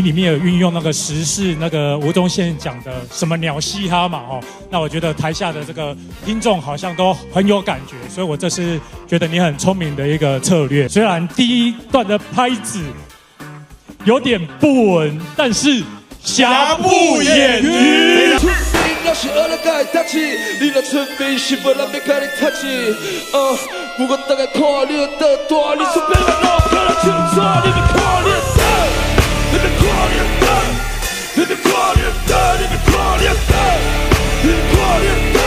里面有运用那个时事，那个吴宗宪讲的什么鸟嘻哈嘛，哦，那我觉得台下的这个听众好像都很有感觉，所以我这是觉得你很聪明的一个策略。虽然第一段的拍子有点不稳，但是瑕不掩瑜。若是学了该读书，你若出名是无人要甲你读书。呃，不过大概看你的大，你随便乱弄，看了清楚，你别看你的，你别看你的大，你别看你的大，你别看你的大，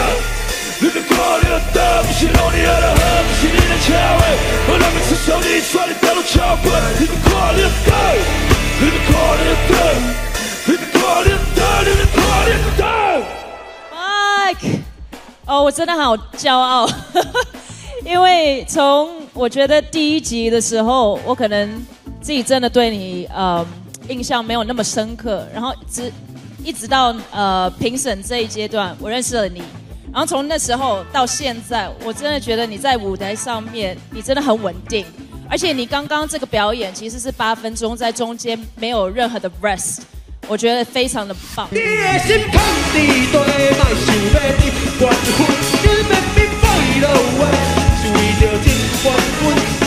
你别看你的大，不是努力的好，不是你的巧慧，我让你吃小你耍你道路巧棍，你别看你的大，你别看你的大，你别看你的大，你别看你的大。Mike，哦，我真的好骄傲，因为从我觉得第一集的时候，我可能自己真的对你呃印象没有那么深刻，然后直一直到呃评审这一阶段，我认识了你，然后从那时候到现在，我真的觉得你在舞台上面你真的很稳定，而且你刚刚这个表演其实是八分钟，在中间没有任何的 rest。我觉得非常的棒。你的心放伫地，莫想要得冠军，你要比飞落话，是为着争冠军，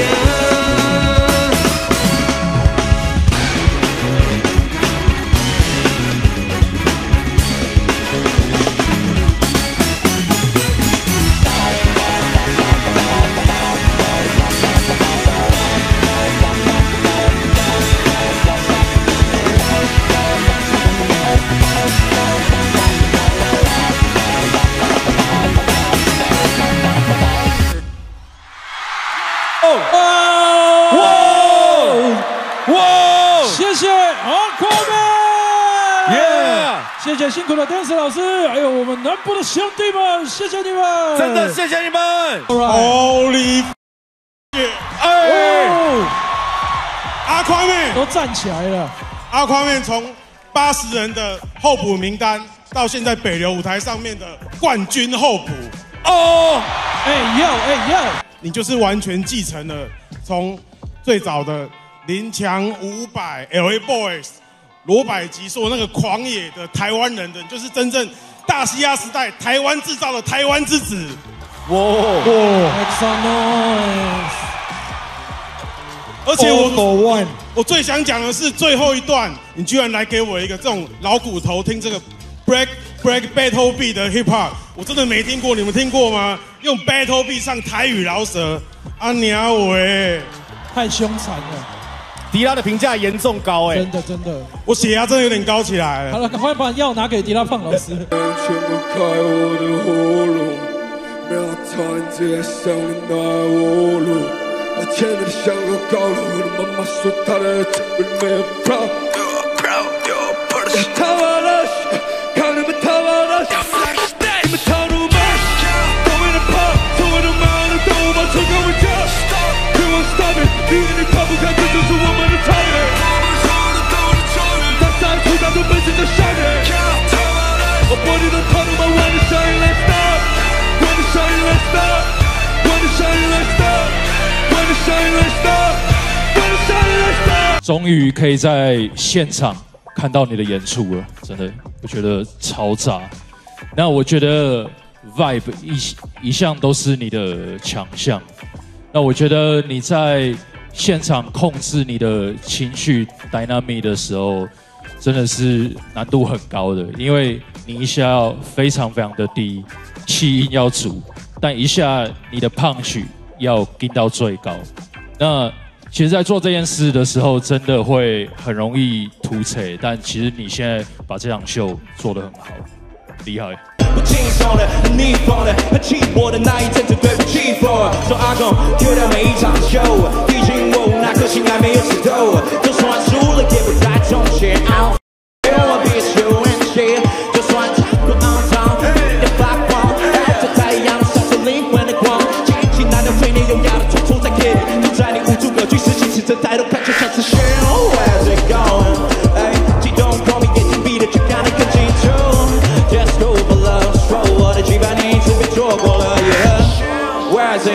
去谢谢辛苦的 dance 老师，还有我们南部的兄弟们，谢谢你们，真的谢谢你们。Holy，哎，阿宽妹都站起来了。阿宽妹从八十人的候补名单，到现在北流舞台上面的冠军候补。哦，哎呦哎呦，你就是完全继承了从最早的林强五百 L A Boys。罗百吉说：“那个狂野的台湾人的，就是真正大西亚时代台湾制造的台湾之子。”哇哇！而且我我最想讲的是最后一段，你居然来给我一个这种老骨头听这个 break break battle beat 的 hip hop，我真的没听过，你们听过吗？用 battle beat 上台语饶舌，阿娘喂，太凶残了。迪拉的评价严重高哎，真的真的，我血压真的有点高起来。好了，赶快把药拿给迪拉胖老师。终于可以在现场看到你的演出了，真的，我觉得超炸。那我觉得 vibe 一一向都是你的强项。那我觉得你在现场控制你的情绪 dynamic 的时候，真的是难度很高的，因为你一下要非常非常的低，气音要足，但一下你的胖曲要跟到最高。那其实，在做这件事的时候，真的会很容易突踩，但其实你现在把这场秀做得很好，厉害。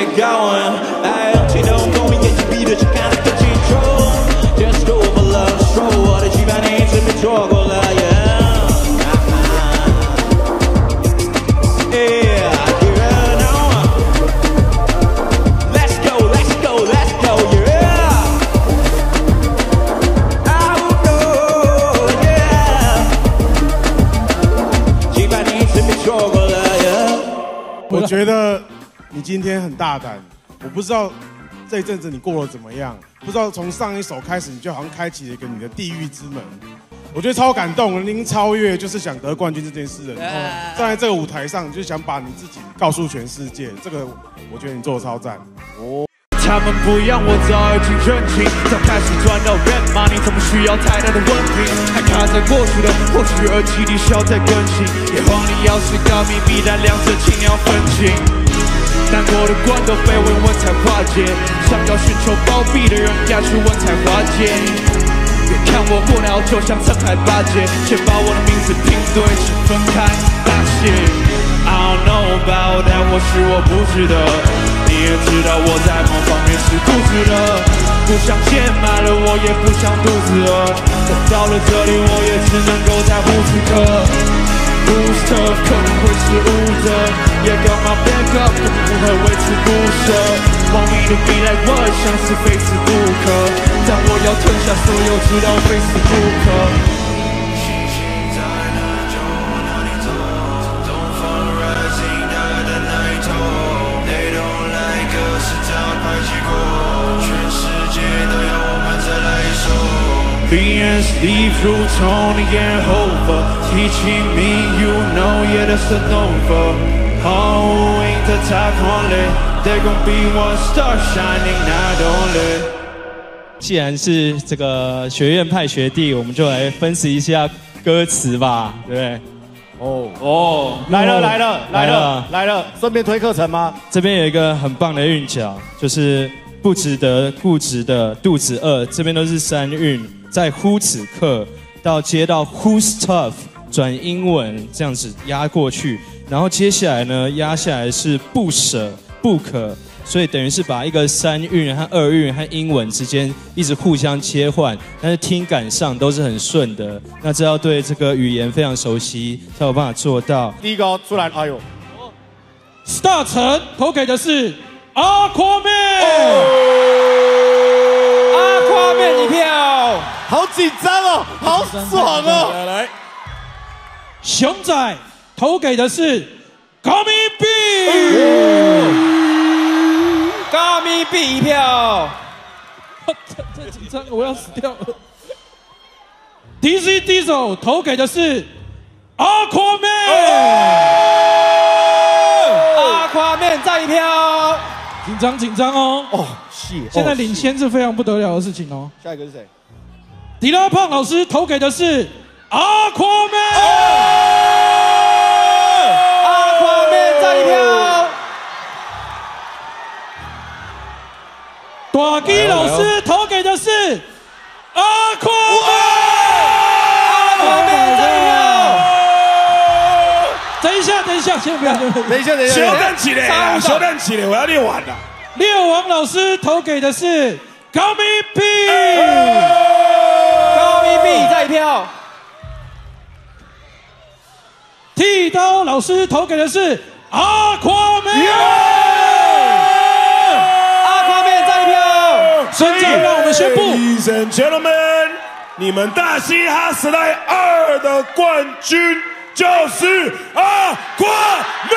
it going. I don't know and beat, you kinda get. Just over love, show all that you got names in the. 今天很大胆，我不知道这一阵子你过得怎么样，不知道从上一首开始你就好像开启了一个你的地狱之门，我觉得超感动，您超越就是想得冠军这件事了，然后站在这个舞台上就想把你自己告诉全世界，这个我觉得你做的超赞。哦。他们不让，我早已经认清。早开始赚到 rap money，从不需要太大的问题。还卡在过去的，或许耳机里需要再更新。也慌你要是告密密，但两者请你要分清。难过的关都被问问才化解，想要寻求包庇的人要去问才化解。别看我过脑就像沧海八劫，先把我的名字拼对，请分开大写。I don't know about that，或许我不值得。你也知道我在某方面是固执的，不想见满了，我也不想肚子饿。但到了这里，我也只能够在乎此刻。Who's tough 可能会是舞者，也 got my backup，根本不会为此不舍。Want me to be like what，像是非死不可，但我要吞下所有，直到非死不可。BS leave through Tony and Hova Teaching me you know yeah that's a number Oh ain't the top only There gon' be one star shining not only 既然是这个学院派学弟，我们就来分析一下歌词吧，对不对？哦哦，来了来了来了来了，顺便推课程吗？这边有一个很棒的韵脚，就是不值得固执的肚子饿，这边都是三韵。在呼此刻到接到 Who's tough 转英文这样子压过去，然后接下来呢压下来是不舍不可，所以等于是把一个三韵和二韵和英文之间一直互相切换，但是听感上都是很顺的。那这要对这个语言非常熟悉才有办法做到。第一个出来，哎呦，Star 城投给的是 Aquaman。一票，好紧张哦，好爽哦！来来，熊仔投给的是 Gummy B，Gummy B 一票。太紧张，我要死掉了。DC Diesel 投给的是 Aquaman，Aquaman 再一票。紧张紧张哦！哦，谢。现在领先是非常不得了的事情哦。下一个是谁？迪拉胖老师投给的是阿夸妹。阿夸妹再一票。大基老师投给的是阿夸妹。阿夸妹再一票。等一下，等一下，先不要，等一下，等一下，休战起来，休战起来，我要练完了。六王老师投给的是高米 B，高米 B 再一票。剃刀老师投给的是阿夸妹，阿夸妹再一票。所以让我们宣布，Ladies and gentlemen，你们大嘻哈时代二的冠军。就是阿夸妹。